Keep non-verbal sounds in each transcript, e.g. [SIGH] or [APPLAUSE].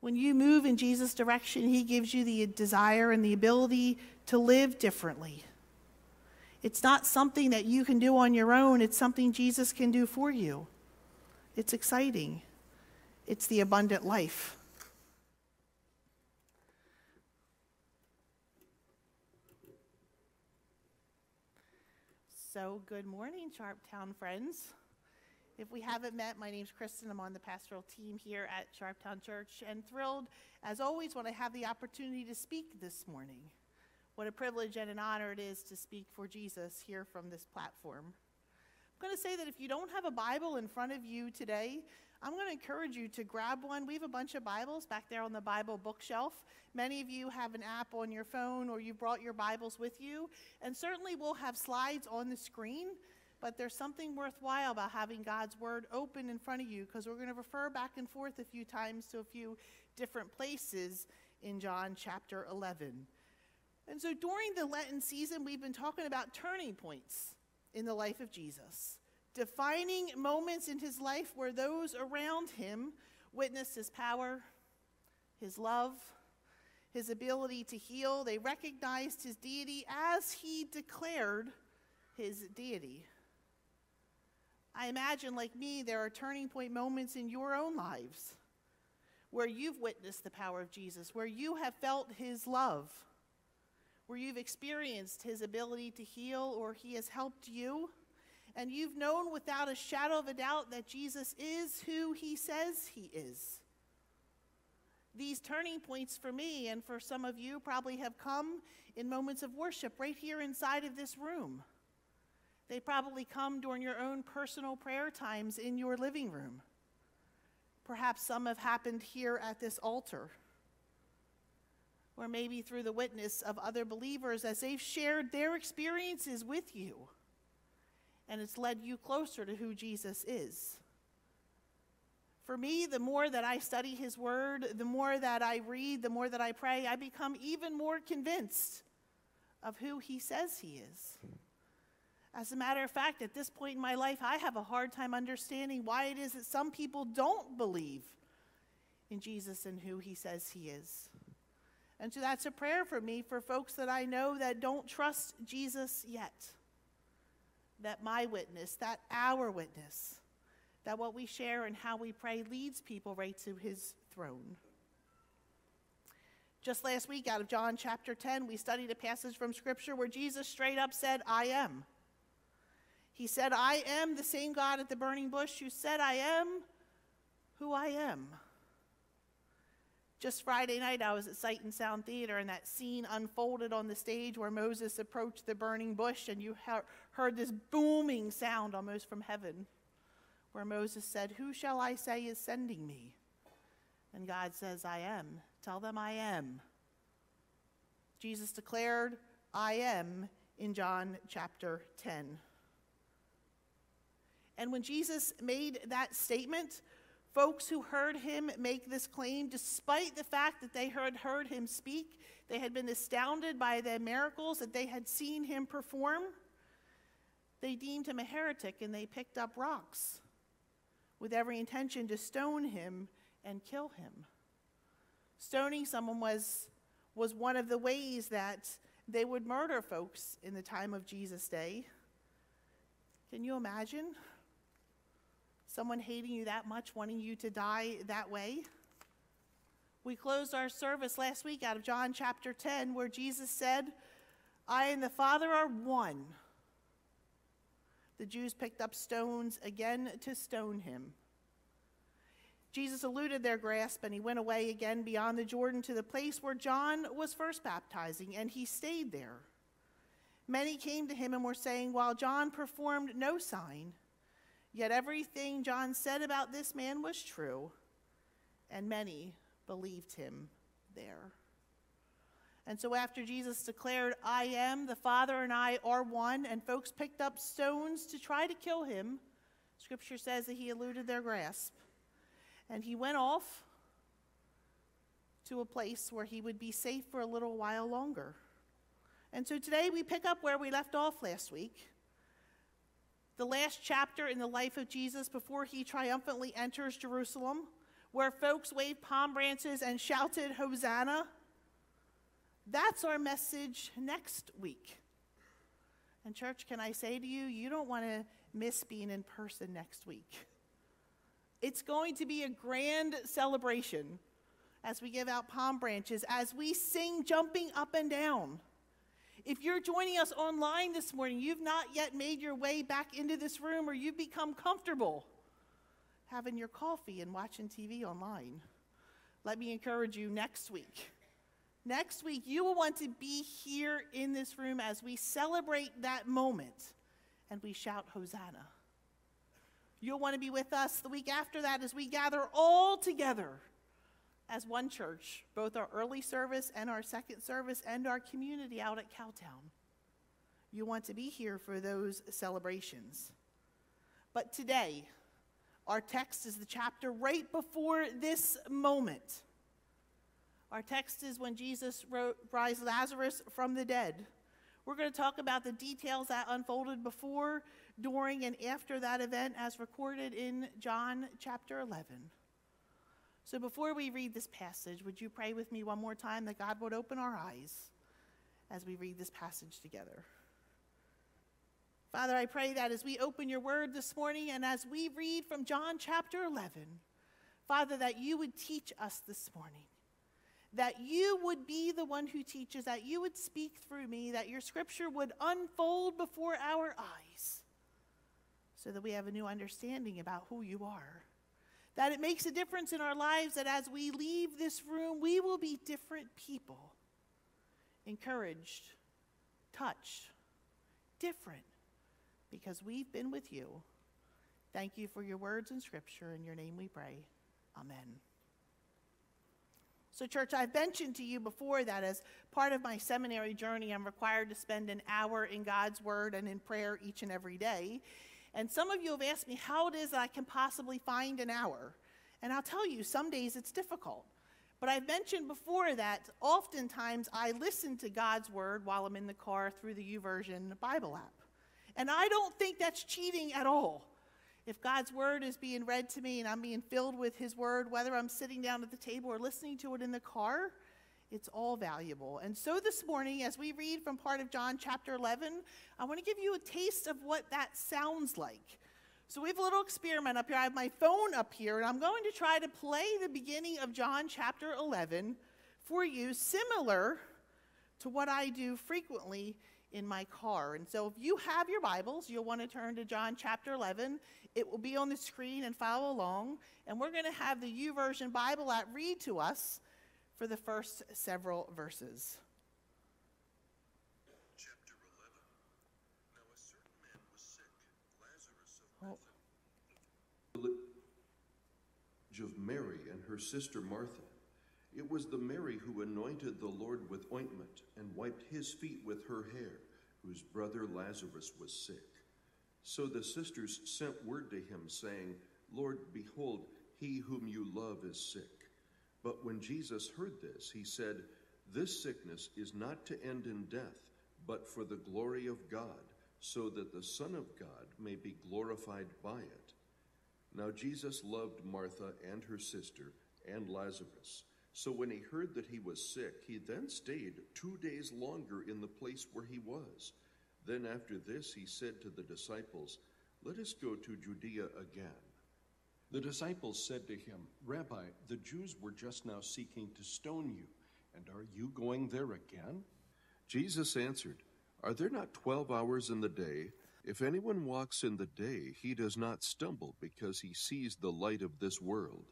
When you move in Jesus' direction, He gives you the desire and the ability to live differently. It's not something that you can do on your own, it's something Jesus can do for you. It's exciting, it's the abundant life. So, good morning, Sharptown friends. If we haven't met, my name's Kristen. I'm on the pastoral team here at Sharptown Church and thrilled, as always, when I have the opportunity to speak this morning. What a privilege and an honor it is to speak for Jesus here from this platform. I'm going to say that if you don't have a Bible in front of you today, I'm going to encourage you to grab one. We have a bunch of Bibles back there on the Bible bookshelf. Many of you have an app on your phone or you brought your Bibles with you. And certainly we'll have slides on the screen but there's something worthwhile about having God's Word open in front of you because we're going to refer back and forth a few times to a few different places in John chapter 11. And so during the Lenten season, we've been talking about turning points in the life of Jesus, defining moments in his life where those around him witnessed his power, his love, his ability to heal. They recognized his deity as he declared his deity. I imagine, like me, there are turning point moments in your own lives where you've witnessed the power of Jesus, where you have felt his love, where you've experienced his ability to heal or he has helped you, and you've known without a shadow of a doubt that Jesus is who he says he is. These turning points for me and for some of you probably have come in moments of worship right here inside of this room. They probably come during your own personal prayer times in your living room. Perhaps some have happened here at this altar. Or maybe through the witness of other believers as they've shared their experiences with you. And it's led you closer to who Jesus is. For me, the more that I study his word, the more that I read, the more that I pray, I become even more convinced of who he says he is. As a matter of fact, at this point in my life, I have a hard time understanding why it is that some people don't believe in Jesus and who he says he is. And so that's a prayer for me for folks that I know that don't trust Jesus yet. That my witness, that our witness, that what we share and how we pray leads people right to his throne. Just last week, out of John chapter 10, we studied a passage from Scripture where Jesus straight up said, I am. He said, I am the same God at the burning bush who said, I am who I am. Just Friday night, I was at Sight and Sound Theater, and that scene unfolded on the stage where Moses approached the burning bush, and you heard this booming sound almost from heaven, where Moses said, Who shall I say is sending me? And God says, I am. Tell them I am. Jesus declared, I am in John chapter 10. And when Jesus made that statement, folks who heard him make this claim, despite the fact that they had heard him speak, they had been astounded by the miracles that they had seen him perform, they deemed him a heretic and they picked up rocks with every intention to stone him and kill him. Stoning someone was, was one of the ways that they would murder folks in the time of Jesus' day. Can you imagine? Someone hating you that much, wanting you to die that way. We closed our service last week out of John chapter 10, where Jesus said, I and the Father are one. The Jews picked up stones again to stone him. Jesus eluded their grasp and he went away again beyond the Jordan to the place where John was first baptizing, and he stayed there. Many came to him and were saying, While John performed no sign, Yet everything John said about this man was true, and many believed him there. And so, after Jesus declared, I am, the Father and I are one, and folks picked up stones to try to kill him, Scripture says that he eluded their grasp. And he went off to a place where he would be safe for a little while longer. And so today we pick up where we left off last week the last chapter in the life of Jesus before he triumphantly enters Jerusalem, where folks waved palm branches and shouted, Hosanna. That's our message next week. And, church, can I say to you, you don't want to miss being in person next week. It's going to be a grand celebration as we give out palm branches, as we sing jumping up and down. If you're joining us online this morning, you've not yet made your way back into this room or you've become comfortable having your coffee and watching TV online. Let me encourage you next week. Next week, you will want to be here in this room as we celebrate that moment and we shout Hosanna. You'll want to be with us the week after that as we gather all together as one church, both our early service and our second service and our community out at Cowtown. You want to be here for those celebrations. But today, our text is the chapter right before this moment. Our text is when Jesus raised Lazarus from the dead. We're going to talk about the details that unfolded before, during, and after that event as recorded in John chapter 11. So before we read this passage, would you pray with me one more time that God would open our eyes as we read this passage together? Father, I pray that as we open your word this morning and as we read from John chapter 11, Father, that you would teach us this morning, that you would be the one who teaches, that you would speak through me, that your scripture would unfold before our eyes so that we have a new understanding about who you are that it makes a difference in our lives that as we leave this room, we will be different people. Encouraged, touched, different, because we've been with you. Thank you for your words in Scripture. In your name we pray. Amen. So, church, I've mentioned to you before that as part of my seminary journey, I'm required to spend an hour in God's Word and in prayer each and every day. And some of you have asked me how it is that I can possibly find an hour. And I'll tell you, some days it's difficult. But I've mentioned before that oftentimes I listen to God's word while I'm in the car through the YouVersion Bible app. And I don't think that's cheating at all. If God's word is being read to me and I'm being filled with his word, whether I'm sitting down at the table or listening to it in the car, it's all valuable. And so this morning, as we read from part of John chapter 11, I want to give you a taste of what that sounds like. So we have a little experiment up here. I have my phone up here, and I'm going to try to play the beginning of John chapter 11 for you, similar to what I do frequently in my car. And so if you have your Bibles, you'll want to turn to John chapter 11. It will be on the screen and follow along. And we're going to have the YouVersion Bible app read to us for the first several verses. Chapter 11. Now a certain man was sick, Lazarus of oh. Martha. Of Mary and her sister Martha. It was the Mary who anointed the Lord with ointment and wiped his feet with her hair, whose brother Lazarus was sick. So the sisters sent word to him, saying, Lord, behold, he whom you love is sick. But when Jesus heard this, he said, This sickness is not to end in death, but for the glory of God, so that the Son of God may be glorified by it. Now Jesus loved Martha and her sister and Lazarus. So when he heard that he was sick, he then stayed two days longer in the place where he was. Then after this, he said to the disciples, Let us go to Judea again. The disciples said to him, Rabbi, the Jews were just now seeking to stone you, and are you going there again? Jesus answered, Are there not twelve hours in the day? If anyone walks in the day, he does not stumble because he sees the light of this world.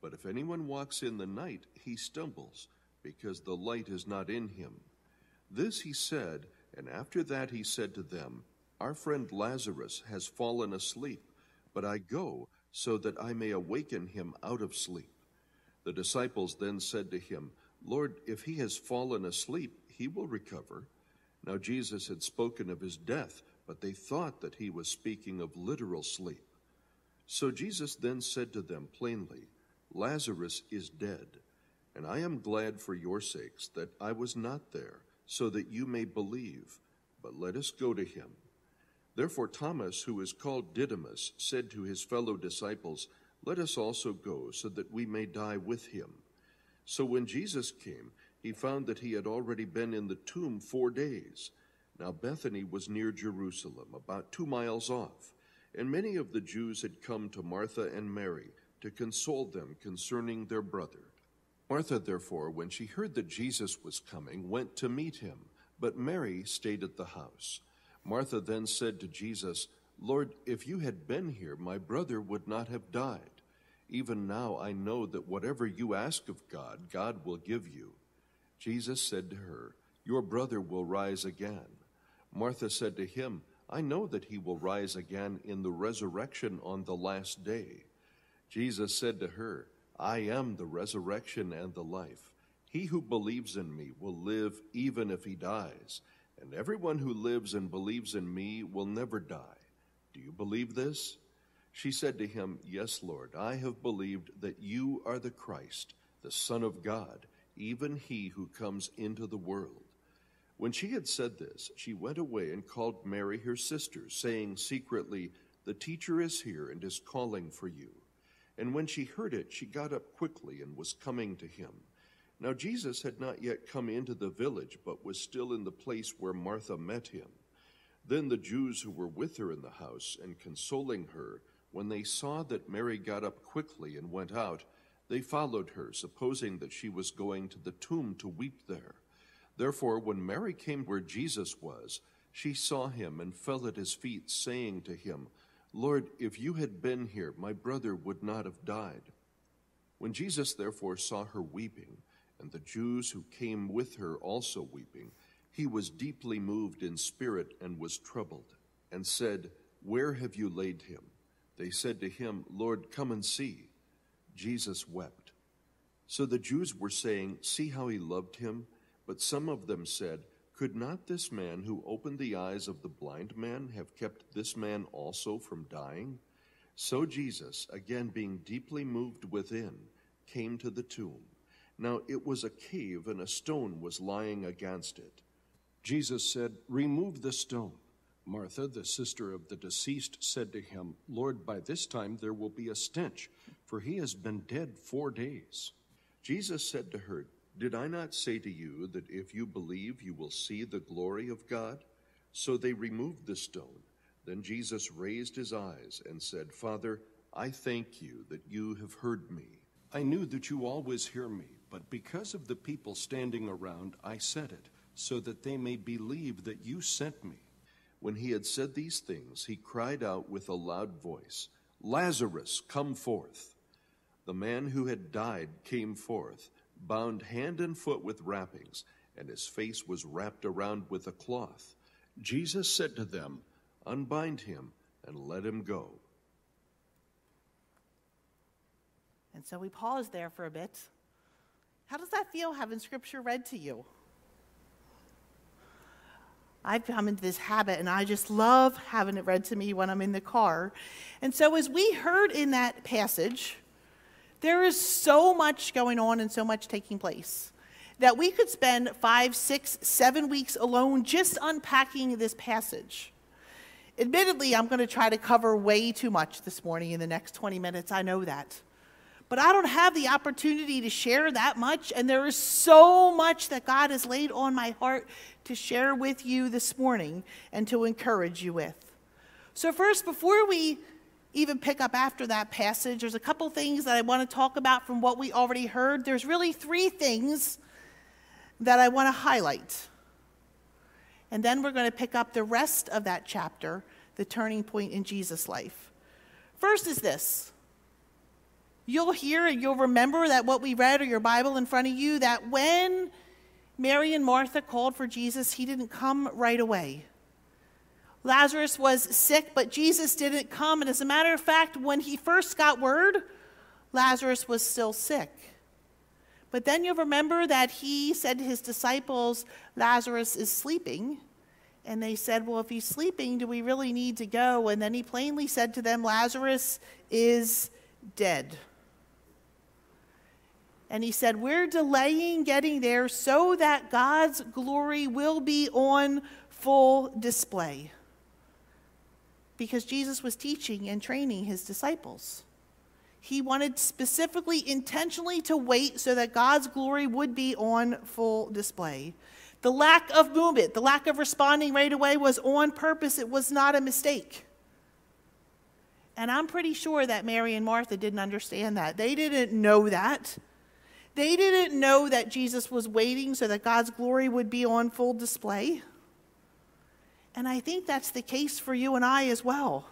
But if anyone walks in the night, he stumbles because the light is not in him. This he said, and after that he said to them, Our friend Lazarus has fallen asleep, but I go so that I may awaken him out of sleep. The disciples then said to him, Lord, if he has fallen asleep, he will recover. Now Jesus had spoken of his death, but they thought that he was speaking of literal sleep. So Jesus then said to them plainly, Lazarus is dead, and I am glad for your sakes that I was not there, so that you may believe. But let us go to him. Therefore, Thomas, who is called Didymus, said to his fellow disciples, Let us also go, so that we may die with him. So when Jesus came, he found that he had already been in the tomb four days. Now Bethany was near Jerusalem, about two miles off, and many of the Jews had come to Martha and Mary to console them concerning their brother. Martha, therefore, when she heard that Jesus was coming, went to meet him, but Mary stayed at the house. Martha then said to Jesus, Lord, if you had been here, my brother would not have died. Even now I know that whatever you ask of God, God will give you. Jesus said to her, Your brother will rise again. Martha said to him, I know that he will rise again in the resurrection on the last day. Jesus said to her, I am the resurrection and the life. He who believes in me will live even if he dies, and everyone who lives and believes in me will never die. Do you believe this? She said to him, Yes, Lord, I have believed that you are the Christ, the Son of God, even he who comes into the world. When she had said this, she went away and called Mary her sister, saying secretly, The teacher is here and is calling for you. And when she heard it, she got up quickly and was coming to him. Now Jesus had not yet come into the village, but was still in the place where Martha met him. Then the Jews who were with her in the house and consoling her, when they saw that Mary got up quickly and went out, they followed her, supposing that she was going to the tomb to weep there. Therefore, when Mary came where Jesus was, she saw him and fell at his feet, saying to him, Lord, if you had been here, my brother would not have died. When Jesus therefore saw her weeping, and the Jews who came with her also weeping, he was deeply moved in spirit and was troubled, and said, Where have you laid him? They said to him, Lord, come and see. Jesus wept. So the Jews were saying, See how he loved him? But some of them said, Could not this man who opened the eyes of the blind man have kept this man also from dying? So Jesus, again being deeply moved within, came to the tomb. Now it was a cave, and a stone was lying against it. Jesus said, Remove the stone. Martha, the sister of the deceased, said to him, Lord, by this time there will be a stench, for he has been dead four days. Jesus said to her, Did I not say to you that if you believe, you will see the glory of God? So they removed the stone. Then Jesus raised his eyes and said, Father, I thank you that you have heard me. I knew that you always hear me, but because of the people standing around, I said it, so that they may believe that you sent me. When he had said these things, he cried out with a loud voice, Lazarus, come forth. The man who had died came forth, bound hand and foot with wrappings, and his face was wrapped around with a cloth. Jesus said to them, Unbind him and let him go. And so we pause there for a bit. How does that feel having scripture read to you? I've come into this habit and I just love having it read to me when I'm in the car. And so, as we heard in that passage, there is so much going on and so much taking place that we could spend five, six, seven weeks alone just unpacking this passage. Admittedly, I'm going to try to cover way too much this morning in the next 20 minutes. I know that. But I don't have the opportunity to share that much, and there is so much that God has laid on my heart to share with you this morning and to encourage you with. So, first, before we even pick up after that passage, there's a couple things that I want to talk about from what we already heard. There's really three things that I want to highlight. And then we're going to pick up the rest of that chapter, the turning point in Jesus' life. First is this you'll hear and you'll remember that what we read or your Bible in front of you, that when Mary and Martha called for Jesus, he didn't come right away. Lazarus was sick, but Jesus didn't come. And as a matter of fact, when he first got word, Lazarus was still sick. But then you'll remember that he said to his disciples, Lazarus is sleeping. And they said, Well, if he's sleeping, do we really need to go? And then he plainly said to them, Lazarus is dead. And he said, We're delaying getting there so that God's glory will be on full display. Because Jesus was teaching and training his disciples. He wanted specifically, intentionally to wait so that God's glory would be on full display. The lack of movement, the lack of responding right away was on purpose, it was not a mistake. And I'm pretty sure that Mary and Martha didn't understand that. They didn't know that. They didn't know that Jesus was waiting so that God's glory would be on full display. And I think that's the case for you and I as well.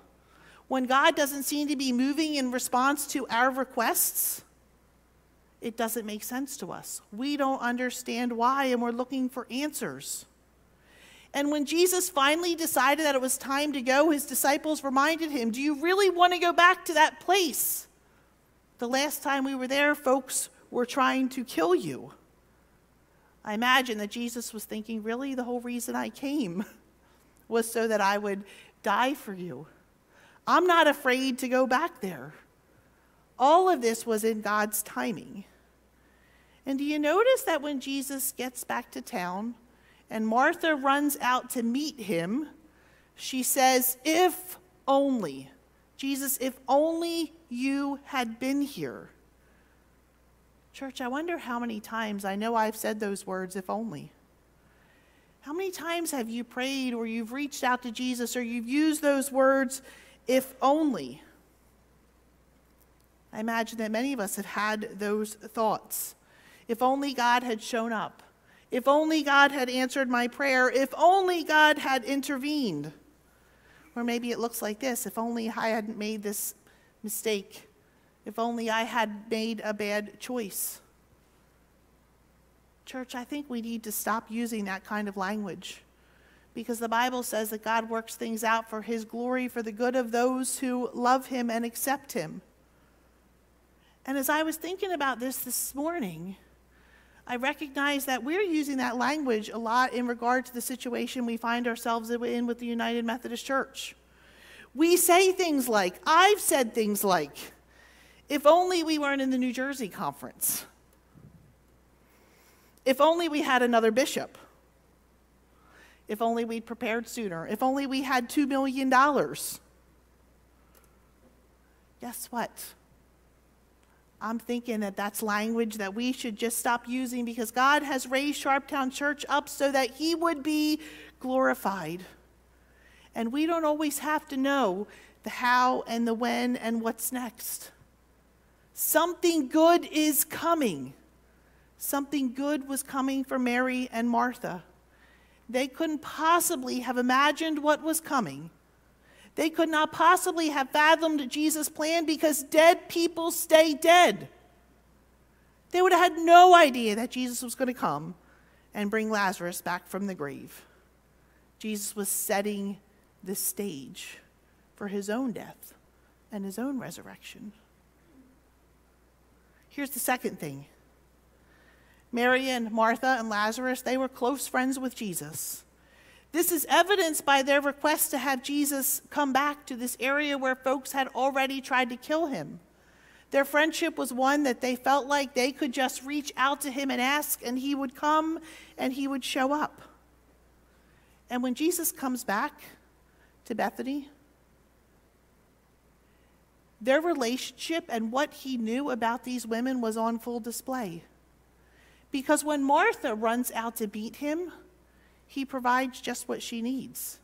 When God doesn't seem to be moving in response to our requests, it doesn't make sense to us. We don't understand why, and we're looking for answers. And when Jesus finally decided that it was time to go, his disciples reminded him, Do you really want to go back to that place? The last time we were there, folks were trying to kill you. I imagine that Jesus was thinking, Really, the whole reason I came [LAUGHS] was so that I would die for you. I'm not afraid to go back there. All of this was in God's timing. And do you notice that when Jesus gets back to town, and Martha runs out to meet him. She says, If only, Jesus, if only you had been here. Church, I wonder how many times, I know I've said those words, if only. How many times have you prayed or you've reached out to Jesus or you've used those words, if only? I imagine that many of us have had those thoughts. If only God had shown up. If only God had answered my prayer. If only God had intervened. Or maybe it looks like this if only I hadn't made this mistake. If only I had made a bad choice. Church, I think we need to stop using that kind of language because the Bible says that God works things out for his glory, for the good of those who love him and accept him. And as I was thinking about this this morning, I recognize that we're using that language a lot in regard to the situation we find ourselves in with the United Methodist Church. We say things like, I've said things like, if only we weren't in the New Jersey conference. If only we had another bishop. If only we'd prepared sooner. If only we had $2 million. Guess what? I'm thinking that that's language that we should just stop using because God has raised Sharptown Church up so that He would be glorified. And we don't always have to know the how and the when and what's next. Something good is coming. Something good was coming for Mary and Martha. They couldn't possibly have imagined what was coming. They could not possibly have fathomed Jesus' plan because dead people stay dead. They would have had no idea that Jesus was going to come and bring Lazarus back from the grave. Jesus was setting the stage for his own death and his own resurrection. Here's the second thing Mary and Martha and Lazarus, they were close friends with Jesus. This is evidenced by their request to have Jesus come back to this area where folks had already tried to kill him. Their friendship was one that they felt like they could just reach out to him and ask, and he would come and he would show up. And when Jesus comes back to Bethany, their relationship and what he knew about these women was on full display. Because when Martha runs out to beat him, he provides just what she needs.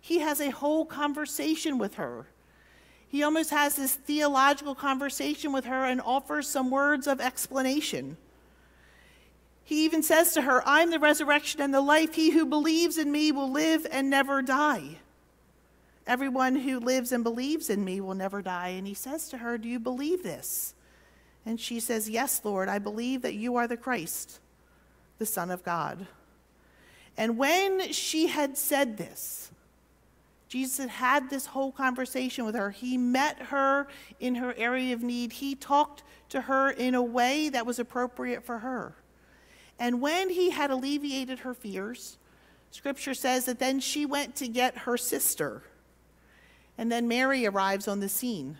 He has a whole conversation with her. He almost has this theological conversation with her and offers some words of explanation. He even says to her, I'm the resurrection and the life. He who believes in me will live and never die. Everyone who lives and believes in me will never die. And he says to her, Do you believe this? And she says, Yes, Lord, I believe that you are the Christ, the Son of God. And when she had said this, Jesus had had this whole conversation with her. He met her in her area of need. He talked to her in a way that was appropriate for her. And when he had alleviated her fears, scripture says that then she went to get her sister. And then Mary arrives on the scene.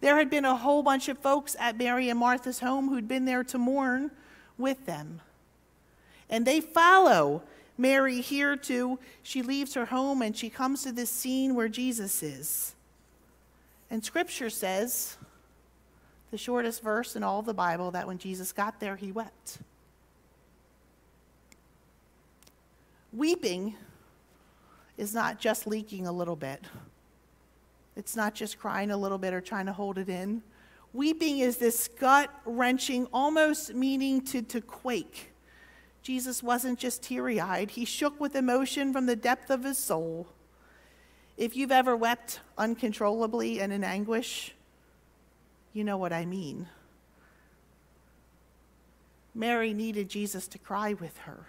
There had been a whole bunch of folks at Mary and Martha's home who'd been there to mourn with them. And they follow Mary here too, she leaves her home and she comes to this scene where Jesus is. And scripture says the shortest verse in all the Bible, that when Jesus got there, he wept. Weeping is not just leaking a little bit. It's not just crying a little bit or trying to hold it in. Weeping is this gut wrenching, almost meaning to, to quake. Jesus wasn't just teary eyed, he shook with emotion from the depth of his soul. If you've ever wept uncontrollably and in anguish, you know what I mean. Mary needed Jesus to cry with her.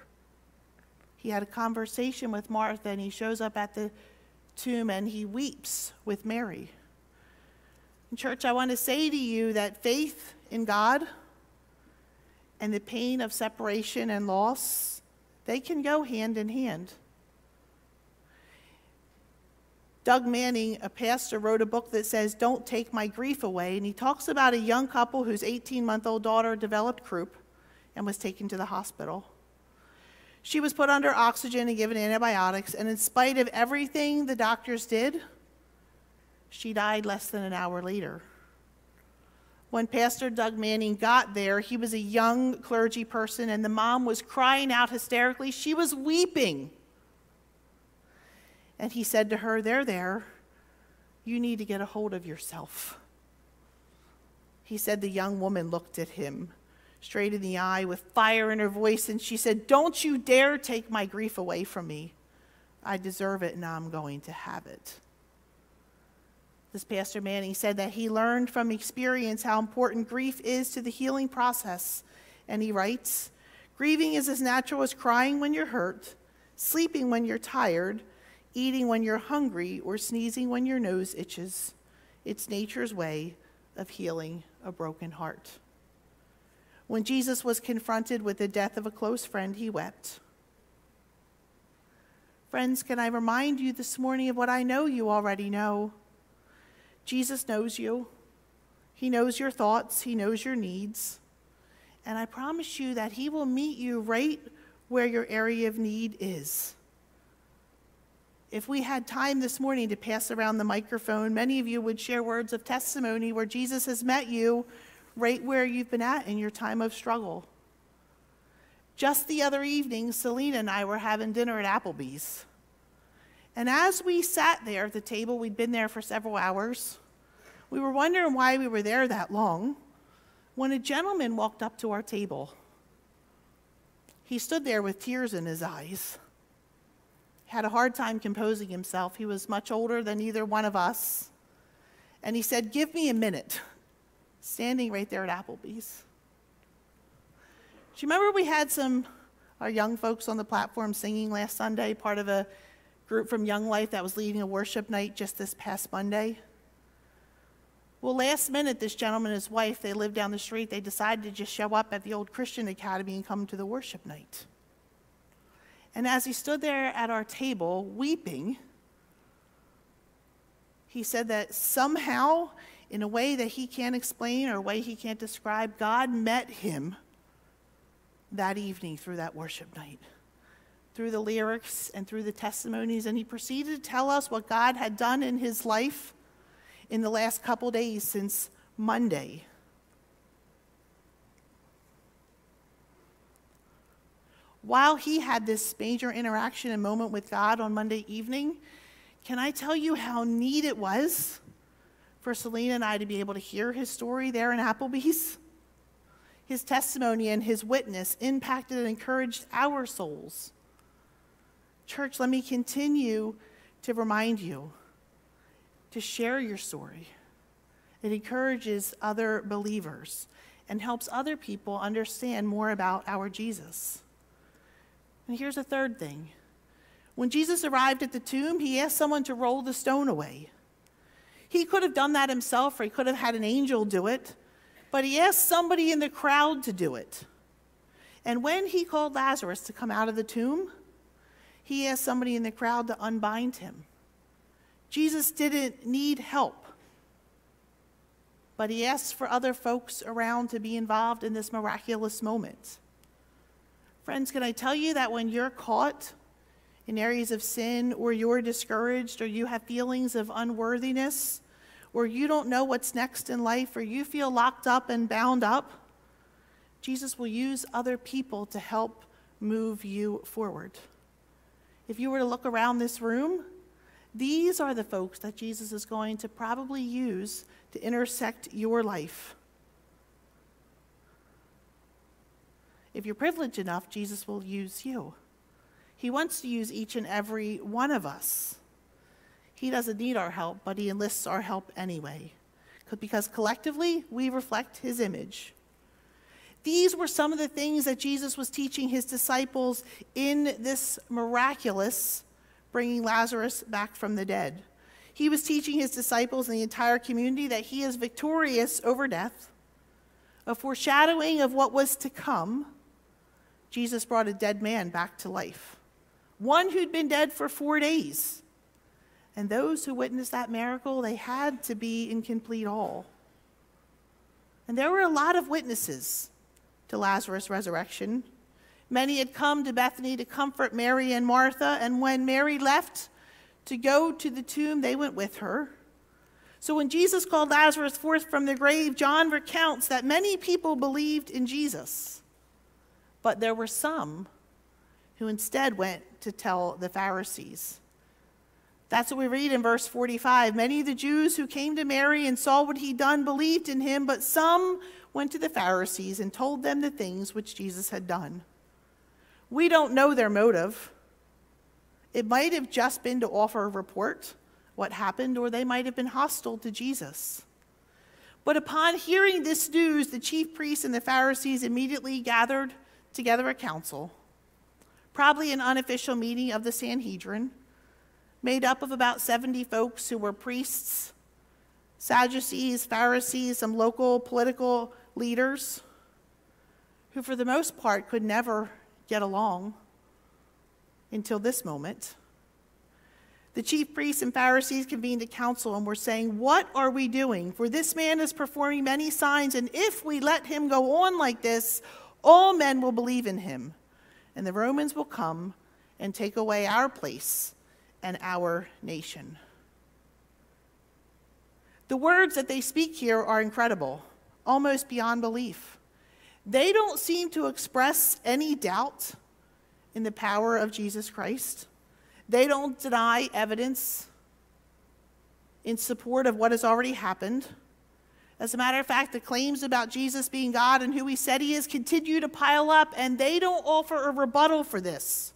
He had a conversation with Martha and he shows up at the tomb and he weeps with Mary. In church, I want to say to you that faith in God and the pain of separation and loss, they can go hand in hand. Doug Manning, a pastor, wrote a book that says, Don't Take My Grief Away. And he talks about a young couple whose 18 month old daughter developed croup and was taken to the hospital. She was put under oxygen and given antibiotics, and in spite of everything the doctors did, she died less than an hour later. When Pastor Doug Manning got there, he was a young clergy person, and the mom was crying out hysterically. She was weeping. And he said to her, There, there, you need to get a hold of yourself. He said the young woman looked at him straight in the eye with fire in her voice, and she said, Don't you dare take my grief away from me. I deserve it, and I'm going to have it. This Pastor Manning said that he learned from experience how important grief is to the healing process. And he writes Grieving is as natural as crying when you're hurt, sleeping when you're tired, eating when you're hungry, or sneezing when your nose itches. It's nature's way of healing a broken heart. When Jesus was confronted with the death of a close friend, he wept. Friends, can I remind you this morning of what I know you already know? Jesus knows you. He knows your thoughts. He knows your needs. And I promise you that He will meet you right where your area of need is. If we had time this morning to pass around the microphone, many of you would share words of testimony where Jesus has met you right where you've been at in your time of struggle. Just the other evening, Selena and I were having dinner at Applebee's. And as we sat there at the table, we'd been there for several hours. We were wondering why we were there that long when a gentleman walked up to our table. He stood there with tears in his eyes. Had a hard time composing himself. He was much older than either one of us. And he said, Give me a minute standing right there at Applebee's. Do you remember we had some our young folks on the platform singing last Sunday, part of a group from Young Life that was leading a worship night just this past Monday? Well, last minute, this gentleman and his wife, they lived down the street, they decided to just show up at the old Christian Academy and come to the worship night. And as he stood there at our table weeping, he said that somehow in a way that he can't explain or a way he can't describe, God met him that evening through that worship night, through the lyrics and through the testimonies. And he proceeded to tell us what God had done in his life in the last couple days since Monday. While he had this major interaction and moment with God on Monday evening, can I tell you how neat it was? For Selena and I to be able to hear his story there in Applebee's. His testimony and his witness impacted and encouraged our souls. Church, let me continue to remind you to share your story. It encourages other believers and helps other people understand more about our Jesus. And here's a third thing when Jesus arrived at the tomb, he asked someone to roll the stone away. He could have done that himself, or he could have had an angel do it, but he asked somebody in the crowd to do it. And when he called Lazarus to come out of the tomb, he asked somebody in the crowd to unbind him. Jesus didn't need help, but he asked for other folks around to be involved in this miraculous moment. Friends, can I tell you that when you're caught in areas of sin, or you're discouraged, or you have feelings of unworthiness, or you don't know what's next in life, or you feel locked up and bound up, Jesus will use other people to help move you forward. If you were to look around this room, these are the folks that Jesus is going to probably use to intersect your life. If you're privileged enough, Jesus will use you. He wants to use each and every one of us. He doesn't need our help, but He enlists our help anyway, because collectively we reflect His image. These were some of the things that Jesus was teaching His disciples in this miraculous bringing Lazarus back from the dead. He was teaching his disciples and the entire community that he is victorious over death, a foreshadowing of what was to come. Jesus brought a dead man back to life, one who'd been dead for four days. And those who witnessed that miracle, they had to be in complete awe. And there were a lot of witnesses to Lazarus' resurrection. Many had come to Bethany to comfort Mary and Martha, and when Mary left to go to the tomb, they went with her. So when Jesus called Lazarus forth from the grave, John recounts that many people believed in Jesus, but there were some who instead went to tell the Pharisees. That's what we read in verse 45. Many of the Jews who came to Mary and saw what he'd done believed in him, but some went to the Pharisees and told them the things which Jesus had done. We don't know their motive. It might have just been to offer a report what happened, or they might have been hostile to Jesus. But upon hearing this news, the chief priests and the Pharisees immediately gathered together a council, probably an unofficial meeting of the Sanhedrin, made up of about 70 folks who were priests, Sadducees, Pharisees, some local political leaders, who for the most part could never get along until this moment. The chief priests and Pharisees convened a council and were saying, What are we doing? For this man is performing many signs, and if we let him go on like this, all men will believe in him, and the Romans will come and take away our place and our nation. The words that they speak here are incredible, almost beyond belief. They don't seem to express any doubt in the power of Jesus Christ. They don't deny evidence in support of what has already happened. As a matter of fact, the claims about Jesus being God and who he said he is continue to pile up, and they don't offer a rebuttal for this.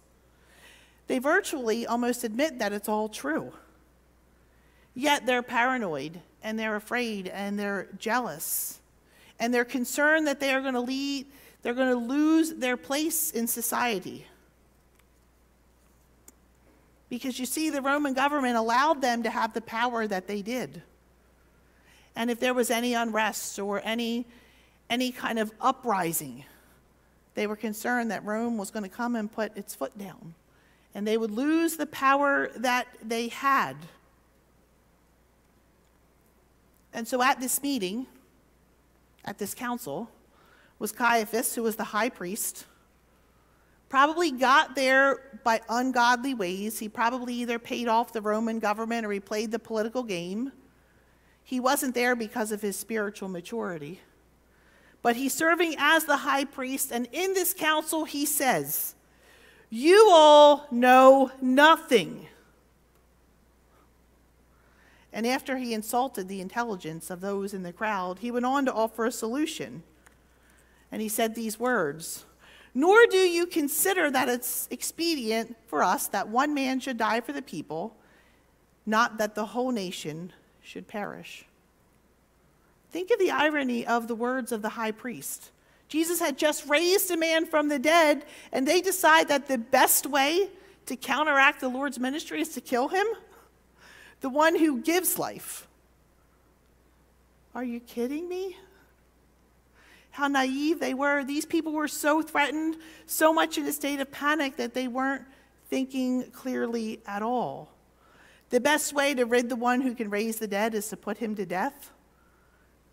They virtually almost admit that it's all true. Yet they're paranoid and they're afraid and they're jealous and they're concerned that they are going to lead, they're going to lose their place in society. Because you see, the Roman government allowed them to have the power that they did. And if there was any unrest or any, any kind of uprising, they were concerned that Rome was going to come and put its foot down. And they would lose the power that they had. And so at this meeting, at this council was Caiaphas, who was the high priest. Probably got there by ungodly ways. He probably either paid off the Roman government or he played the political game. He wasn't there because of his spiritual maturity. But he's serving as the high priest, and in this council, he says, You all know nothing. And after he insulted the intelligence of those in the crowd, he went on to offer a solution. And he said these words Nor do you consider that it's expedient for us that one man should die for the people, not that the whole nation should perish. Think of the irony of the words of the high priest. Jesus had just raised a man from the dead, and they decide that the best way to counteract the Lord's ministry is to kill him? the one who gives life. Are you kidding me? How naive they were. These people were so threatened, so much in a state of panic that they weren't thinking clearly at all. The best way to rid the one who can raise the dead is to put him to death.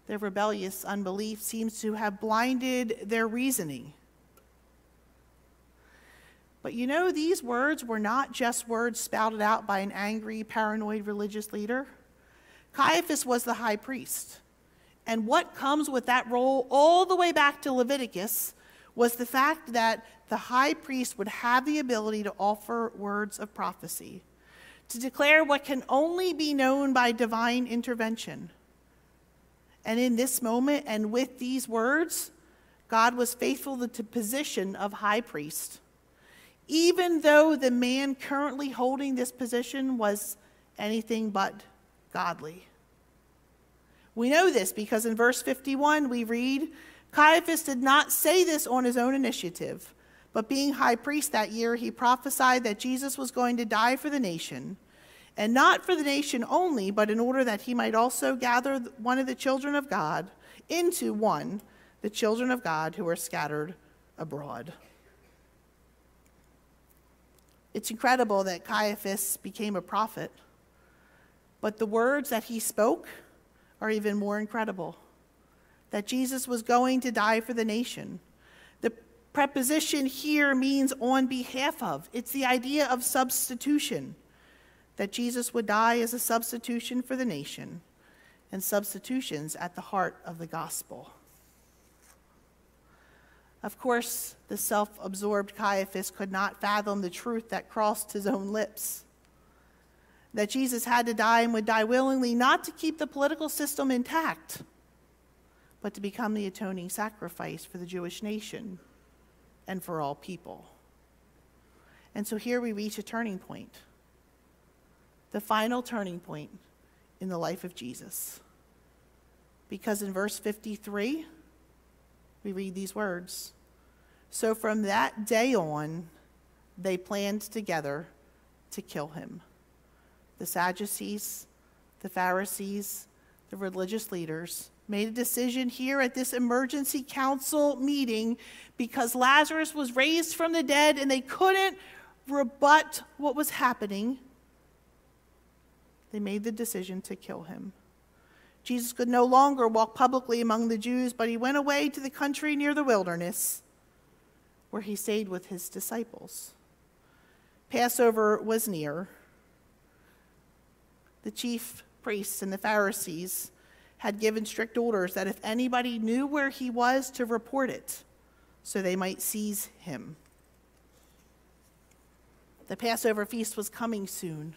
Their rebellious unbelief seems to have blinded their reasoning. But you know, these words were not just words spouted out by an angry, paranoid religious leader. Caiaphas was the high priest. And what comes with that role all the way back to Leviticus was the fact that the high priest would have the ability to offer words of prophecy, to declare what can only be known by divine intervention. And in this moment and with these words, God was faithful to the position of high priest. Even though the man currently holding this position was anything but godly. We know this because in verse 51 we read Caiaphas did not say this on his own initiative, but being high priest that year, he prophesied that Jesus was going to die for the nation, and not for the nation only, but in order that he might also gather one of the children of God into one, the children of God who are scattered abroad. It's incredible that Caiaphas became a prophet, but the words that he spoke are even more incredible that Jesus was going to die for the nation. The preposition here means on behalf of, it's the idea of substitution, that Jesus would die as a substitution for the nation, and substitutions at the heart of the gospel. Of course, the self absorbed Caiaphas could not fathom the truth that crossed his own lips that Jesus had to die and would die willingly, not to keep the political system intact, but to become the atoning sacrifice for the Jewish nation and for all people. And so here we reach a turning point, the final turning point in the life of Jesus. Because in verse 53, we read these words So from that day on, they planned together to kill him the Sadducees, the Pharisees, the religious leaders made a decision here at this emergency council meeting because Lazarus was raised from the dead and they couldn't rebut what was happening. They made the decision to kill him. Jesus could no longer walk publicly among the Jews, but he went away to the country near the wilderness where he stayed with his disciples. Passover was near the chief priests and the Pharisees had given strict orders that if anybody knew where he was, to report it so they might seize him. The Passover feast was coming soon.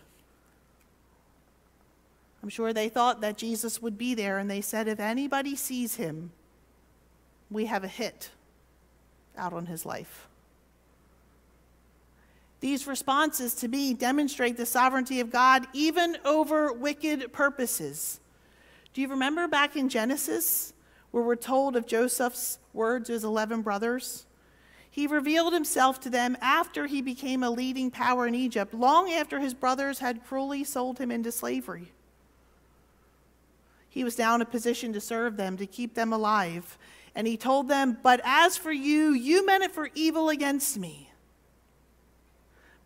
I'm sure they thought that Jesus would be there, and they said, if anybody sees him, we have a hit out on his life. These responses to me demonstrate the sovereignty of God even over wicked purposes. Do you remember back in Genesis where we're told of Joseph's words to his 11 brothers? He revealed himself to them after he became a leading power in Egypt, long after his brothers had cruelly sold him into slavery. He was now in a position to serve them, to keep them alive. And he told them, But as for you, you meant it for evil against me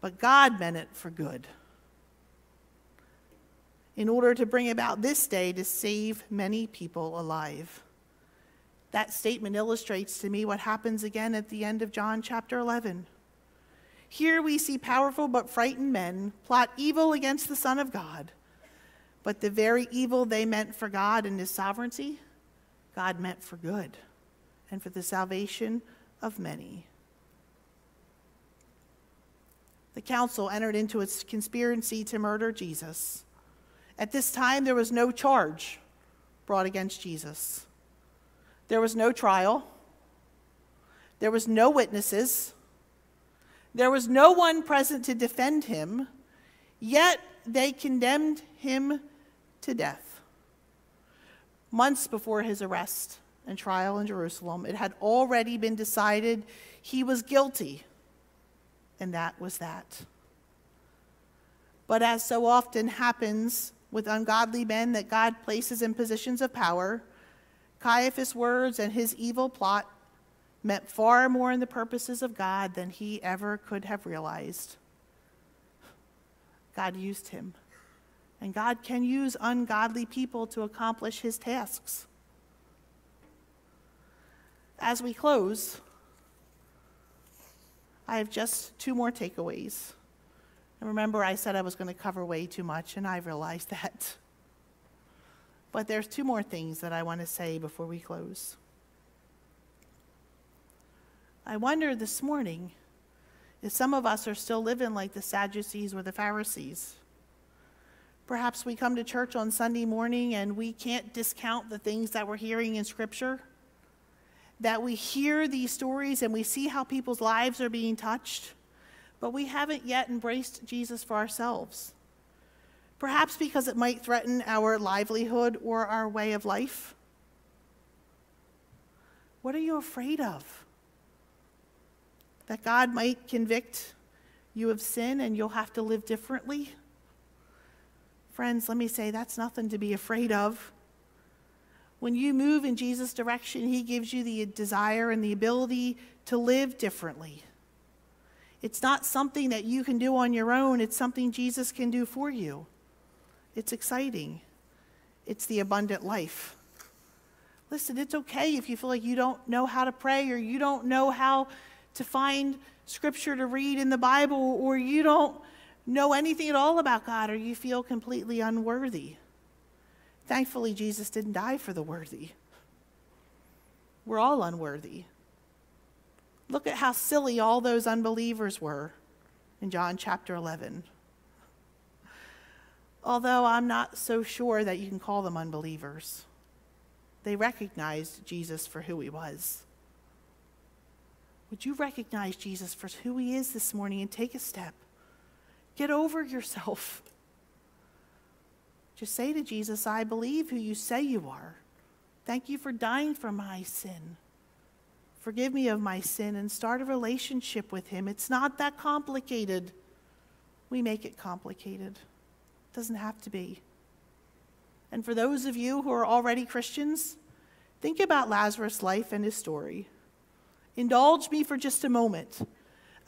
but God meant it for good. In order to bring about this day to save many people alive. That statement illustrates to me what happens again at the end of John chapter 11. Here we see powerful but frightened men plot evil against the Son of God. But the very evil they meant for God and His sovereignty, God meant for good and for the salvation of many the council entered into its conspiracy to murder Jesus. At this time, there was no charge brought against Jesus. There was no trial. There was no witnesses. There was no one present to defend him. Yet they condemned him to death. Months before his arrest and trial in Jerusalem, it had already been decided he was guilty and that was that. But as so often happens with ungodly men that God places in positions of power, Caiaphas' words and his evil plot meant far more in the purposes of God than he ever could have realized. God used him. And God can use ungodly people to accomplish his tasks. As we close, I have just two more takeaways. And remember, I said I was going to cover way too much, and I realized [LAUGHS] that. But there's two more things that I want to say before we close. I wonder this morning if some of us are still living like the Sadducees or the Pharisees. Perhaps we come to church on Sunday morning and we can't discount the things that we're hearing in Scripture. That we hear these stories and we see how people's lives are being touched, but we haven't yet embraced Jesus for ourselves. Perhaps because it might threaten our livelihood or our way of life. What are you afraid of? That God might convict you of sin and you'll have to live differently? Friends, let me say that's nothing to be afraid of. When you move in Jesus' direction, He gives you the desire and the ability to live differently. It's not something that you can do on your own, it's something Jesus can do for you. It's exciting, it's the abundant life. Listen, it's okay if you feel like you don't know how to pray or you don't know how to find scripture to read in the Bible or you don't know anything at all about God or you feel completely unworthy. Thankfully, Jesus didn't die for the worthy. We're all unworthy. Look at how silly all those unbelievers were in John chapter 11. Although I'm not so sure that you can call them unbelievers, they recognized Jesus for who he was. Would you recognize Jesus for who he is this morning and take a step? Get over yourself. Just say to Jesus, I believe who you say you are. Thank you for dying for my sin. Forgive me of my sin and start a relationship with him. It's not that complicated. We make it complicated. It doesn't have to be. And for those of you who are already Christians, think about Lazarus' life and his story. Indulge me for just a moment.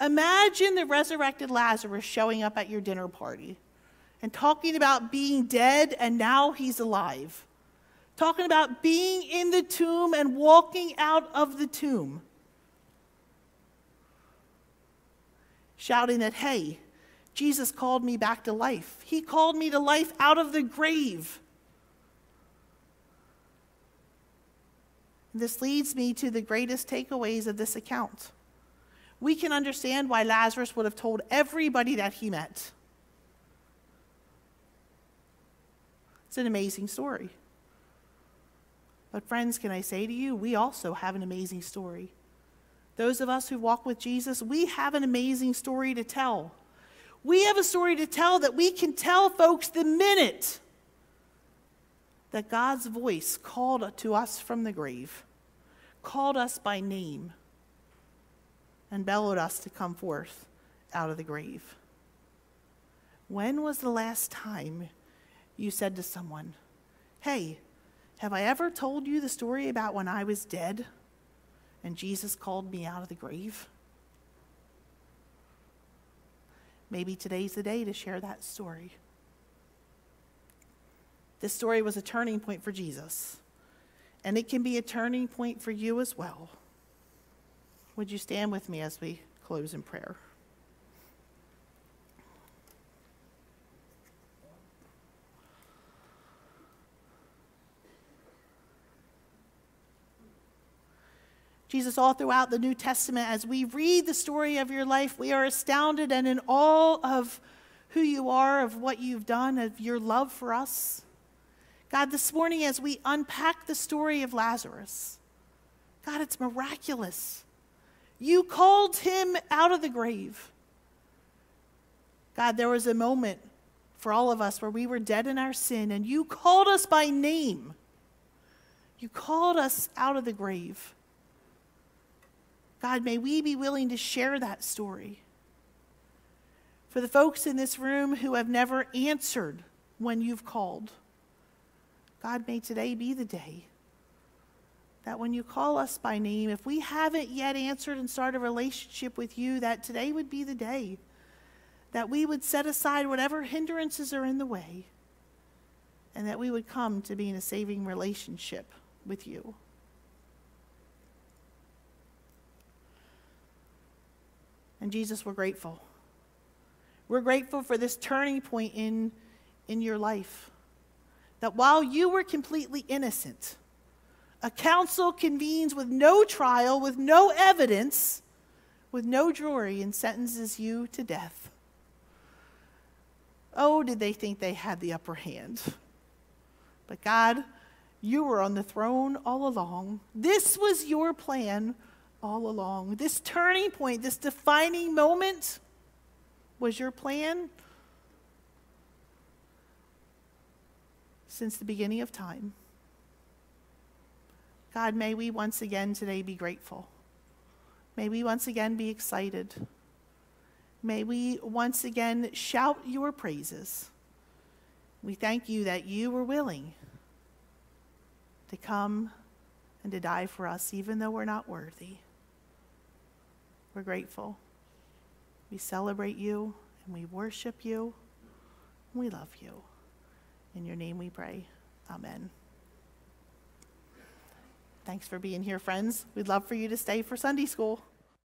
Imagine the resurrected Lazarus showing up at your dinner party and talking about being dead and now he's alive. Talking about being in the tomb and walking out of the tomb. Shouting that, hey, Jesus called me back to life. He called me to life out of the grave. This leads me to the greatest takeaways of this account. We can understand why Lazarus would have told everybody that he met. It's an amazing story. But, friends, can I say to you, we also have an amazing story. Those of us who walk with Jesus, we have an amazing story to tell. We have a story to tell that we can tell folks the minute that God's voice called to us from the grave, called us by name, and bellowed us to come forth out of the grave. When was the last time you said to someone, Hey, have I ever told you the story about when I was dead and Jesus called me out of the grave? Maybe today's the day to share that story. This story was a turning point for Jesus, and it can be a turning point for you as well. Would you stand with me as we close in prayer? Jesus, all throughout the New Testament, as we read the story of your life, we are astounded and in awe of who you are, of what you've done, of your love for us. God, this morning, as we unpack the story of Lazarus, God, it's miraculous. You called him out of the grave. God, there was a moment for all of us where we were dead in our sin, and you called us by name. You called us out of the grave. God, may we be willing to share that story. For the folks in this room who have never answered when you've called, God, may today be the day that when you call us by name, if we haven't yet answered and started a relationship with you, that today would be the day that we would set aside whatever hindrances are in the way and that we would come to be in a saving relationship with you. And Jesus, we're grateful. We're grateful for this turning point in, in your life. that while you were completely innocent, a council convenes with no trial, with no evidence, with no jury, and sentences you to death. Oh, did they think they had the upper hand? But God, you were on the throne all along. This was your plan all along. This turning point, this defining moment was your plan since the beginning of time. God, may we once again today be grateful. May we once again be excited. May we once again shout your praises. We thank you that you were willing to come and to die for us, even though we're not worthy. We're grateful. We celebrate you and we worship you. We love you. In your name we pray. Amen. Thanks for being here, friends. We'd love for you to stay for Sunday school.